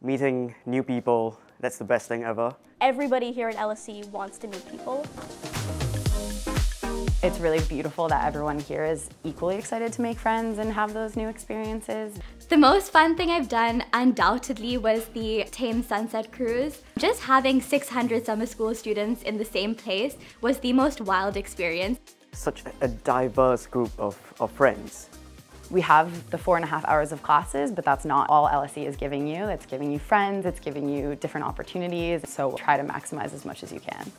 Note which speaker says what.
Speaker 1: Meeting new people, that's the best thing ever.
Speaker 2: Everybody here at LSE wants to meet people.
Speaker 3: It's really beautiful that everyone here is equally excited to make friends and have those new experiences.
Speaker 4: The most fun thing I've done undoubtedly was the Thames Sunset Cruise. Just having 600 summer school students in the same place was the most wild experience.
Speaker 1: Such a diverse group of, of friends.
Speaker 3: We have the four and a half hours of classes, but that's not all LSE is giving you. It's giving you friends, it's giving you different opportunities, so try to maximize as much as you can.